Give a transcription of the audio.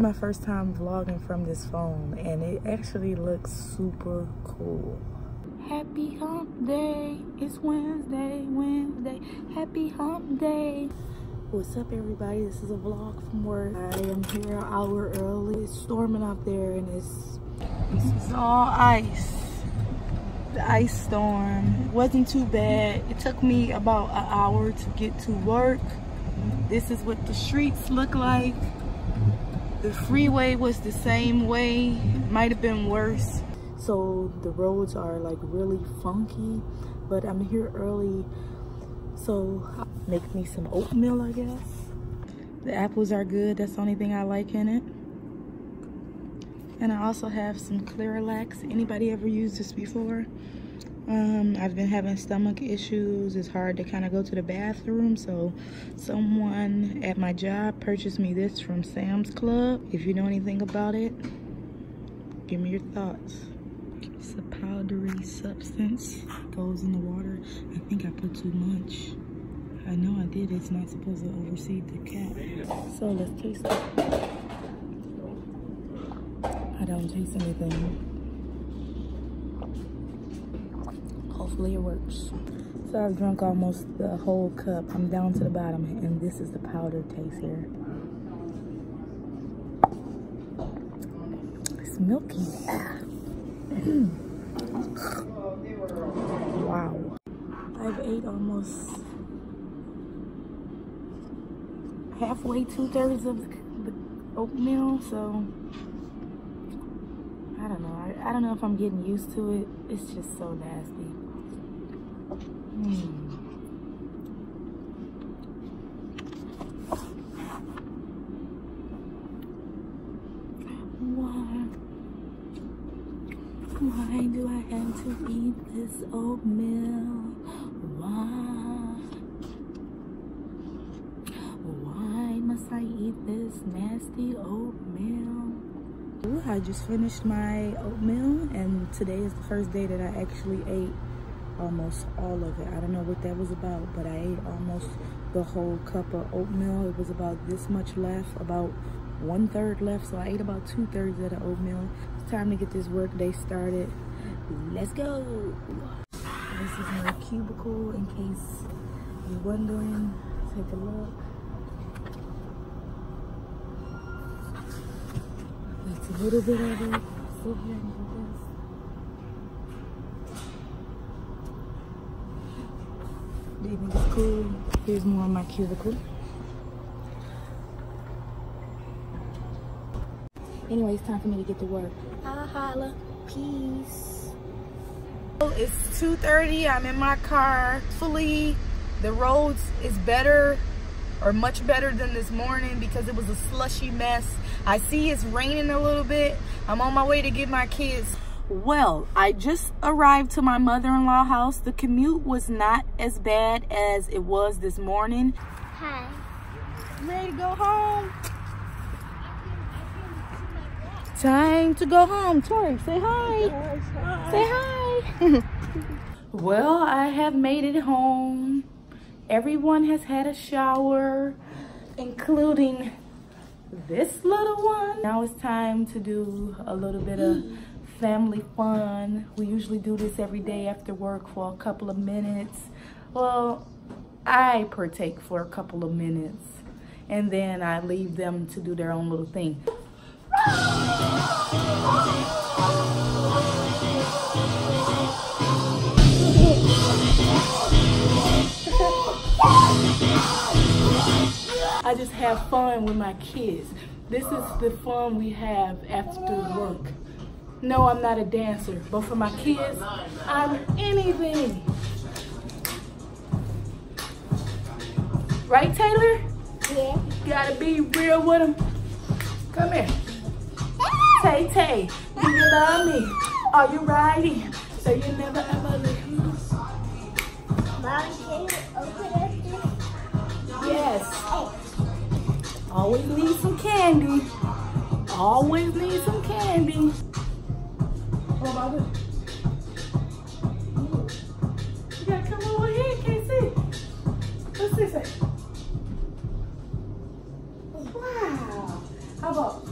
my first time vlogging from this phone and it actually looks super cool. Happy hump day, it's Wednesday, Wednesday, happy hump day. What's up everybody, this is a vlog from work. I am here an hour early. It's storming out there and it's, is all ice. The ice storm wasn't too bad. It took me about an hour to get to work. This is what the streets look like. The freeway was the same way, might have been worse. So the roads are like really funky, but I'm here early. So make me some oatmeal, I guess. The apples are good. That's the only thing I like in it. And I also have some Clear-Lax. Anybody ever used this before? Um, I've been having stomach issues. It's hard to kind of go to the bathroom. So someone at my job purchased me this from Sam's Club. If you know anything about it, give me your thoughts. It's a powdery substance. Goes in the water. I think I put too much. I know I did. It's not supposed to overseed the cat. So let's taste it. I don't taste anything. Hopefully it works. So I've drunk almost the whole cup. I'm down to the bottom and this is the powder taste here. It's milky. Mm. wow. I've ate almost halfway, two thirds of the oatmeal, so I don't know. I, I don't know if I'm getting used to it. It's just so nasty. Hmm. Why? Why do I have to eat this oatmeal? Why? Why must I eat this nasty oatmeal? Ooh, I just finished my oatmeal and today is the first day that I actually ate almost all of it. I don't know what that was about, but I ate almost the whole cup of oatmeal. It was about this much left, about one third left. So I ate about two thirds of the oatmeal. It's time to get this work day started. Let's go. This is my cubicle in case you're wondering. Take a look. That's a little bit of it. So Do you think it's cool? Here's more of my cubicle. Anyway, it's time for me to get to work. I'll holla. Peace. It's 2.30. I'm in my car. Fully, the roads is better or much better than this morning because it was a slushy mess. I see it's raining a little bit. I'm on my way to get my kids well, I just arrived to my mother-in-law house. The commute was not as bad as it was this morning. Hi. Ready to go home? Time to go home. Tori, say hi. hi. Say hi. well, I have made it home. Everyone has had a shower, including this little one. Now it's time to do a little bit of family fun. We usually do this every day after work for a couple of minutes. Well, I partake for a couple of minutes and then I leave them to do their own little thing. I just have fun with my kids. This is the fun we have after work. No, I'm not a dancer, but for my kids, I'm anything. Right, Taylor? Yeah. Gotta be real with them. Come here. Tay Tay, do you love me? Are you riding? So you never ever leave me? Yes. Always need some candy. Always need some candy. What about this? You gotta come over here? Wow. How about